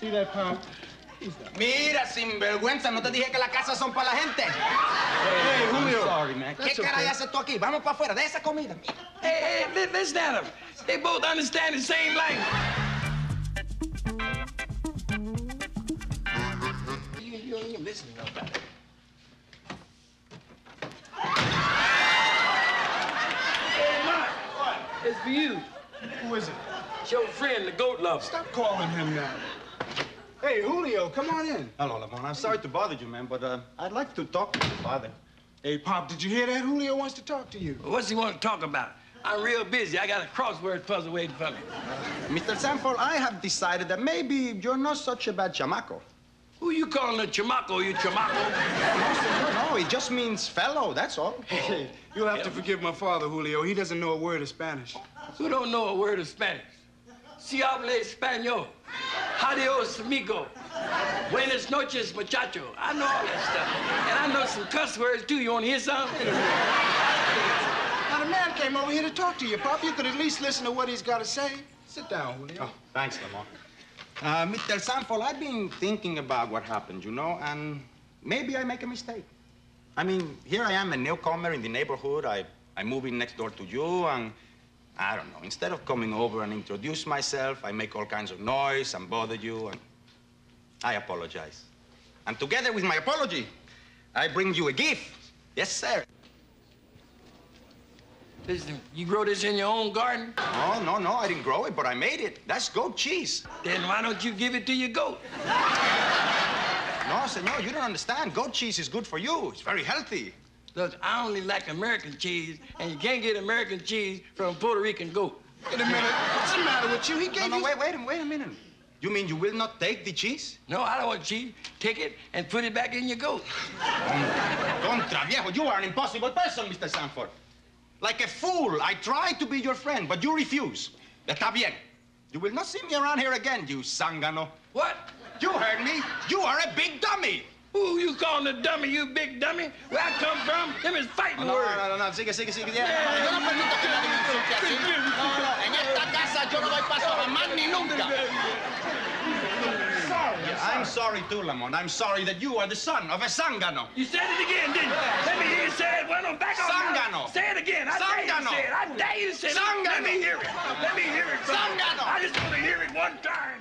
See that, Pop? Mira, sinvergüenza, no te dije que las casas son para la gente. Hey, Julio. Sorry, man. ¿Qué caray okay. haces tú aquí? Vamos para afuera de esa comida. Hey, hey, li- listen at them. They both understand the same language. You, you ain't even listening to nobody. Hey, Mark. What? It's for you. Who is it? It's your friend, the goat lover. Stop calling him that. Hey, Julio, come on in. Hello, Lamont. I'm sorry to bother you, man, but uh, I'd like to talk to your father. Hey, Pop, did you hear that? Julio wants to talk to you. What's he want to talk about? I'm real busy. I got a crossword puzzle waiting for me. Mr. Sanford, I have decided that maybe you're not such a bad chamaco. Who you calling a chamaco, you chamaco? No, no, it just means fellow, that's all. Hey, you'll have to forgive my father, Julio. He doesn't know a word of Spanish. Who don't know a word of Spanish? Si habla español. Adios, amigo. Buenas noches, muchacho. I know all that stuff. And I know some cuss words, too. You want to hear some? Now, the man came over here to talk to you, Pop. You could at least listen to what he's got to say. Sit down, Julio. Oh, thanks, Lamont. Uh, Mr. Sanford, I've been thinking about what happened, you know, and maybe I make a mistake. I mean, here I am, a newcomer in the neighborhood. I, I move in next door to you, and I don't know. Instead of coming over and introduce myself, I make all kinds of noise and bother you, and I apologize. And together with my apology, I bring you a gift. Yes, sir. Listen, you grow this in your own garden? No, no, no, I didn't grow it, but I made it. That's goat cheese. Then why don't you give it to your goat? No, senor, you don't understand. Goat cheese is good for you. It's very healthy. Look, I only like American cheese, and you can't get American cheese from a Puerto Rican goat. Wait a minute. What's the matter with you? He gave no, you... wait, wait, a- wait a minute. You mean you will not take the cheese? No, I don't want cheese. Take it and put it back in your goat. Contra, viejo, you are an impossible person, Mr. Sanford. Like a fool, I try to be your friend, but you refuse. Está bien. You will not see me around here again, you sangano. What? You heard me. You are a big dummy. Who you calling a dummy, you big dummy? Where I come from, them is fighting No, words. no, no, no, sigue, sigue, sigue. Ya, Yo no permito que nadie me insulte así. No, no, en esta casa yo no doy paso jamás ni nunca. I'm sorry too, Lamont. I'm sorry that you are the son of a sangano. You said it again, didn't you? Let me hear you say it. Well, no, back off. now. Sangano. Say it again. I dare you to Sangano. say it. I dare you say it. Let me hear it. Let me hear it. Sangano. I just want to hear it one time.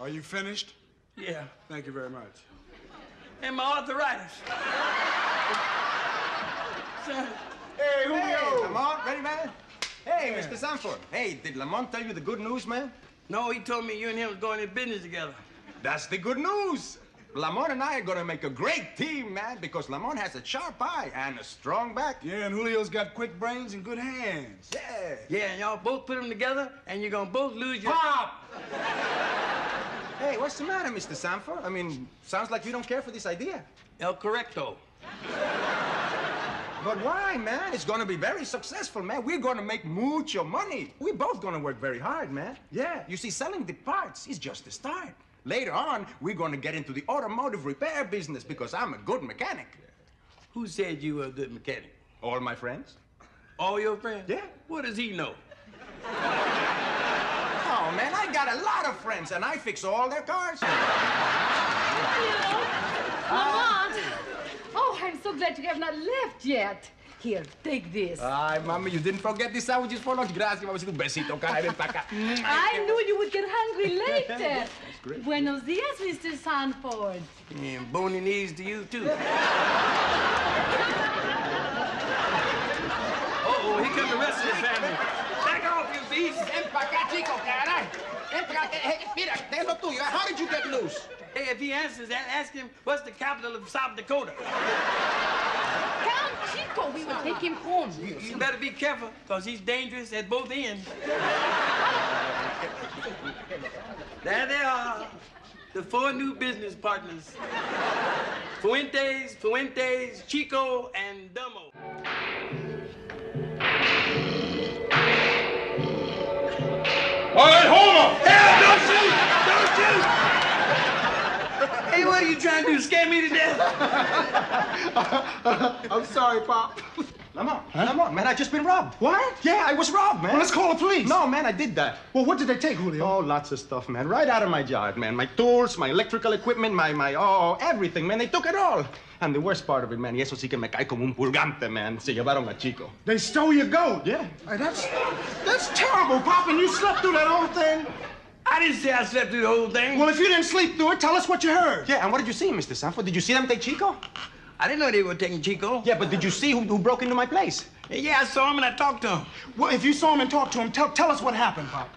Are you finished? Yeah. Thank you very much. And my arthritis. Son, Hey, Julio! Hey, Lamont, ready, man? Hey, Mr. Sanford. Hey, did Lamont tell you the good news, man? No, he told me you and him was going into business together. That's the good news. Lamont and I are gonna make a great team, man, because Lamont has a sharp eye and a strong back. Yeah, and Julio's got quick brains and good hands. Yeah. Yeah, and y'all both put them together, and you're gonna both lose your. Pop! Hey, what's the matter, Mr. Sanford? I mean, sounds like you don't care for this idea. El correcto. But why, man? It's gonna be very successful, man. We're gonna make mucho money. We're both gonna work very hard, man. Yeah. You see, selling the parts is just the start. Later on, we're gonna get into the automotive repair business because I'm a good mechanic. Who said you were a good mechanic? All my friends. All your friends? Yeah. What does he know? Oh, man, I got a lot of friends, and I fix all their cars. Hello. Lamont! Oh, I'm so glad you have not left yet. Here, take this. Ay, mami, you didn't forget the sandwiches for lunch. Gracias, mamacita. Un besito, cara. Ven para acá. I knew you would get hungry later. Buenos dias, Mr. Sanford. And bony knees to you, too. Uh-oh, here comes the rest of your family. Back you beast. Ven para acá, chico, caray. Ven para acá. Hey, mira, es lo tuyo. Eh, how did you get loose? Hey, if he answers that, ask him, what's the capital of South Dakota? Count Chico, we will take him home. You better be careful, because he's dangerous at both ends. there they are, the four new business partners. Fuentes, Fuentes, Chico, and All right, hold on! Hell, don't shoot! Don't shoot! Hey, what are you trying to do, scare me to death? I'm sorry, Pop. Lamont, Lamont, man, I just been robbed. What? Yeah, I was robbed, man. Well, let's call the police. No, man, I did that. Well, what did they take, Julio? Oh, lots of stuff, man. Right out of my yard, man. My tools, my electrical equipment, my, my, oh, everything, man. They took it all. And the worst part of it, man, y eso sí que me cae como un purgante, man. Se llevaron a Chico. They stole your goat. Yeah. Hey, that's that's terrible, Pop. And you slept through that whole thing. I didn't say I slept through the whole thing. Well, if you didn't sleep through it, tell us what you heard. Yeah, and what did you see, Mr. Sanford? Did you see them take Chico? I didn't know they were taking Chico. Yeah, but did you see who, who broke into my place? Yeah, I saw him and I talked to him. Well, if you saw him and talked to him, tell tell us what happened, Pop.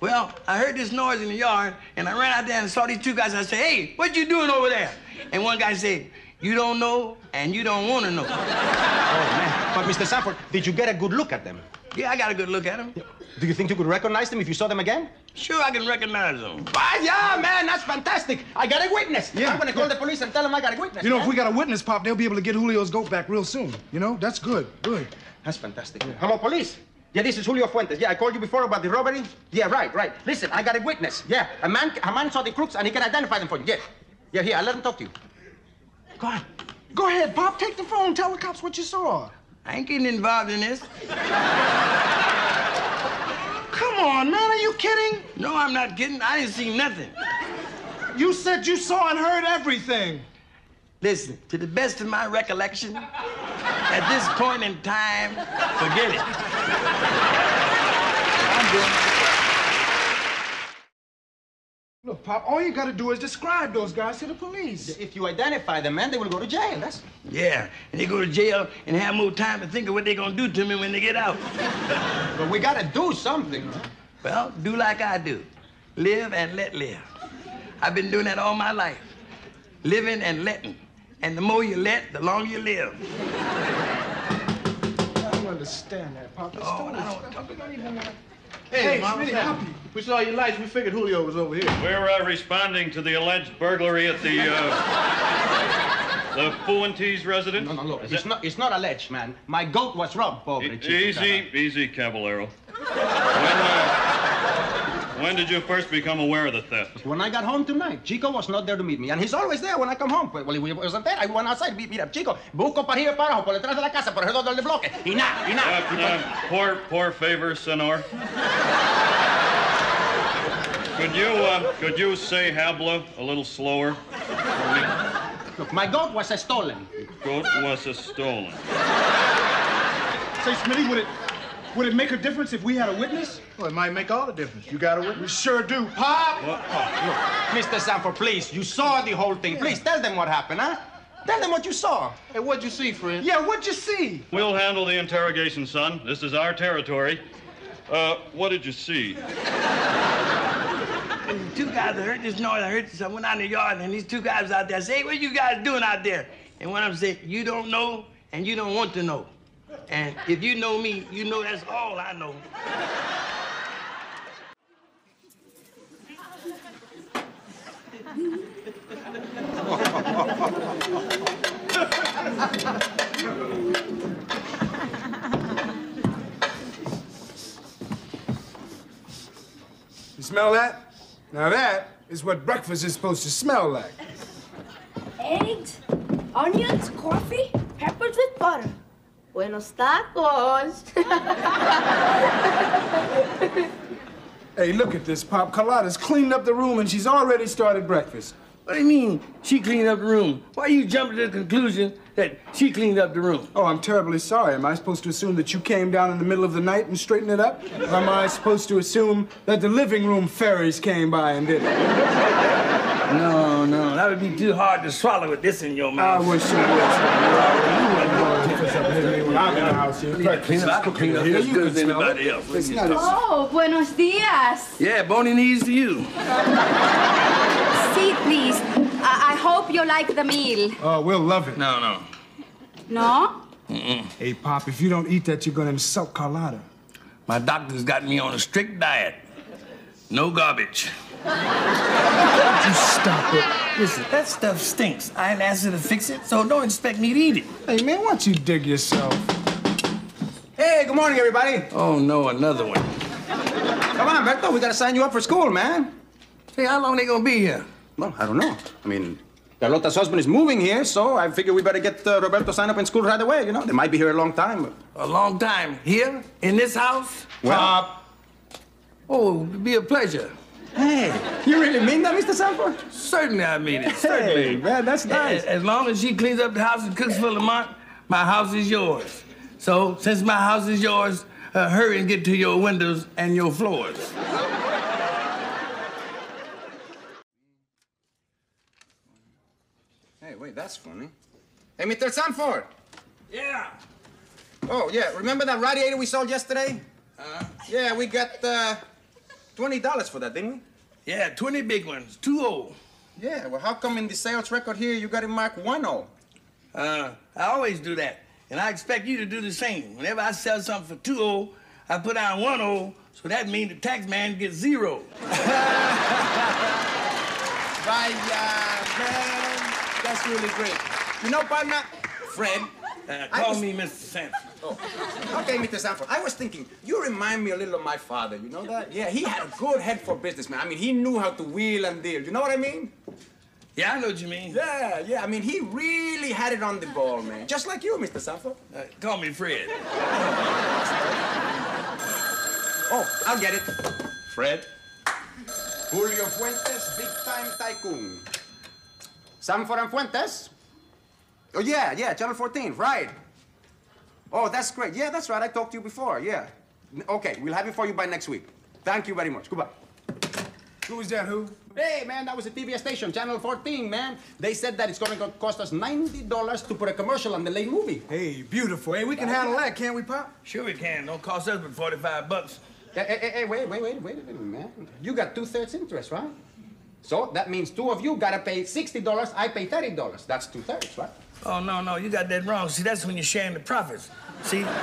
Well, I heard this noise in the yard, and I ran out there and saw these two guys. I said, "Hey, what you doing over there?" And one guy said, "You don't know, and you don't want to know." Oh, man. But, Mr. Sanford, did you get a good look at them? Yeah, I got a good look at them. Do you think you could recognize them if you saw them again? Sure, I can recognize them. Ah, yeah, man, that's fantastic. I got a witness. Yeah, I'm gonna call yeah. the police and tell them I got a witness. You know, if we got a witness, Pop, they'll be able to get Julio's goat back real soon. You know, that's good. Good. That's fantastic. Hello, police. Yeah, this is Julio Fuentes. Yeah, I called you before about the robbery. Yeah, right, right. Listen, I got a witness. Yeah, a man, a man saw the crooks and he can identify them for you. Yeah, yeah, here, I'll let him talk to you. Go on. Go ahead, Pop. Take the phone. Tell the cops what you saw. I ain't getting involved in this. Come on, man. Are you kidding? No, I'm not kidding. I didn't see nothing. You said you saw and heard everything. Listen, to the best of my recollection, at this point in time, forget it. I'm good. Look, Pop, all you gotta do is describe those guys to the police. If you identify them, man, they will go to jail. That's. Yeah, and they go to jail and have more time to think of what they're gonna do to me when they get out. But we gotta do something. Well, do like I do. Live and let live. I've been doing that all my life. Living and letting. And the more you let, the longer you live. I don't understand that, Pop. They Oh, stole and I his- don't, Hey, Hey, Mama, Smitty, what's Hoppy. happening? We saw your lights. We figured Julio was over here. We're uh, responding to the alleged burglary at the uh, the Fuentes residence. No, no, look, Is it's that- not, it's not alleged, man. My goat was robbed, pobre E- easy, easy, Caballero. When, uh, when did you first become aware of the theft? When I got home tonight, Chico was not there to meet me, and he's always there when I come home. Well, he wasn't there. I went outside. Mira, Chico, busco para arriba y para abajo, por detrás de la casa, por alrededor del bloque. Y nada, y nada. uh, poor, poor favor, Senor. Could you, uh, could you say habla a little slower? Look, my goat was stolen. Goat was stolen. Say, Smitty, would it would it make a difference if we had a witness? Well, it might make all the difference. You got a witness? We sure do, Pop. Mr. Sanford, please, you saw the whole thing. Please tell them what happened, huh? Tell them what you saw. Hey, what'd you see, friend? Yeah, what'd you see? We'll handle the interrogation, son. This is our territory. Uh, what did you see? And two guys, I heard this noise, I heard this, I went out in the yard, and these two guys out there. Say, hey, what you guys doing out there? And one of them said, you don't know, and you don't want to know. And if you know me, you know that's all I know. You smell that? Now that is what breakfast is supposed to smell like. Eggs, onions, coffee, peppers with butter. Buenos tacos. Hey, look at this, Pop. Carlotta's cleaned up the room and she's already started breakfast. What do you mean she cleaned up the room? Why are you jumping to the conclusion that she cleaned up the room? Oh, I'm terribly sorry. Am I supposed to assume that you came down in the middle of the night and straightened it up? Or am I supposed to assume that the living room fairies came by and did it? No, no, that would be too hard to swallow with this in your mouth. I mouth. wish you would. I'm in the house here. clean up, I can clean up Yeah, as you good can as anybody it. else. It's not as- Oh, buenos dias. Yeah, bony knees to you. Seat, please. I, I hope you like the meal. Oh, we'll love it. No, no. No? Hey, Pop, if you don't eat that, you're gonna insult Carlotta. My doctor's got me on a strict diet. No garbage. You stop it. Listen, that stuff stinks. I ain't asked her to fix it, so don't expect me to eat it. Hey, man, why don't you dig yourself? Hey, good morning, everybody. Oh, no, another one. Come on, Berto, we gotta sign you up for school, man. Hey, how long they gonna be here? Well, I don't know. I mean, Carlota's husband is moving here, so I figure we better get uh, Roberto signed up in school right away. You know, they might be here a long time. A long time here in this house. Well, Oh, it'd be a pleasure. Hey, you really mean that, Mr. Sanford? Certainly, I mean it. Certainly. Hey, man, that's nice. As, as long as she cleans up the house and cooks for Lamont, my house is yours. So, since my house is yours, uh, hurry and get to your windows and your floors. Hey, wait, that's funny. Hey, Mr. Sanford. Yeah. Oh, yeah, remember that radiator we sold yesterday? Uh, yeah, we got uh, $20 for that, didn't we? Yeah, 20 big ones, 2 0. Yeah, well, how come in the sales record here you got it marked 1-0? Uh, I always do that. And I expect you to do the same. Whenever I sell something for 2 0, I put down 1 0, so that means the tax man gets zero. Vaya, man. That's really great. You know, partner, Fred. Uh, call was- me Mr. Sanford. Okay, Mr. Sanford, I was thinking, you remind me a little of my father, you know that? Yeah, he had a good head for business, man. I mean, he knew how to wheel and deal. You know what I mean? Yeah, I know what you mean. Yeah, yeah. I mean, he really had it on the ball, man. Just like you, Mr. Sanford. Uh, call me Fred. Oh, I'll get it. Fred. Julio Fuentes, big time tycoon. Sanford and Fuentes? Oh, yeah, yeah, Channel 14, right. Oh, that's great. Yeah, that's right. I talked to you before, yeah. Okay, we'll have it for you by next week. Thank you very much. Goodbye. Who is that, who? Hey, man, that was a TV station, Channel 14, man. They said that it's going to cost us $90 to put a commercial on the late movie. Hey, beautiful. Hey, we can handle that, can't we, Pop? Sure we can. Don't cost us but 45 bucks. Hey, hey, hey, hey, wait, wait, wait, wait a minute, man. You got two-thirds interest, right? So that means two of you gotta pay $60, I pay $30. That's two-thirds, right? Oh, no, no, you got that wrong. See, that's when you're sharing the profits. See?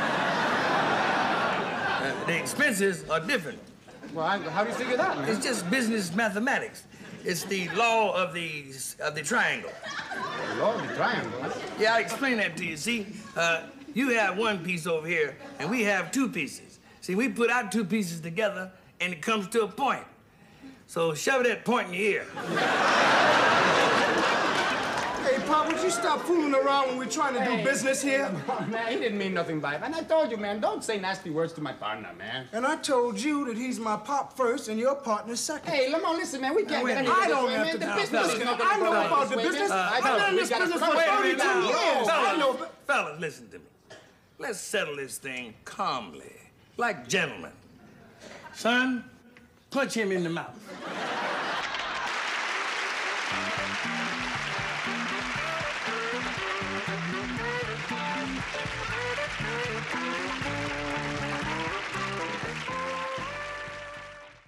Uh, the expenses are different. Well, I- how do you figure that, man? It's just business mathematics. It's the law of the of the triangle. Lord, the triangle. Yeah, I'll explain that to you. See, uh, you have one piece over here, and we have two pieces. See, we put our two pieces together, and it comes to a point. So shove that point in your ear. Pop, would you stop fooling around when we're trying to Hey. do business here? Oh, man, he didn't mean nothing by it. And I told you, man, don't say nasty words to my partner, man. And I told you that he's my pop first and your partner second. Hey, Lamont, listen, man, we can't get a into minute. this I don't way, have man. to The business fellas. is not I know about the business. I've been in this business for it. 32 years. I know. fellas, listen to me. Let's settle this thing calmly, like gentlemen. Son, punch him in the mouth.